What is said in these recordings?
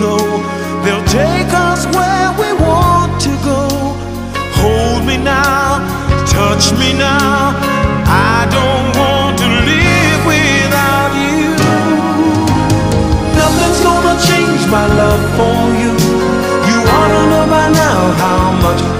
know they'll take us where we want to go. Hold me now, touch me now. I don't want to live without you. Nothing's gonna change my love for you. You ought to know by now how much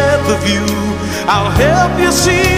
view. I'll help you see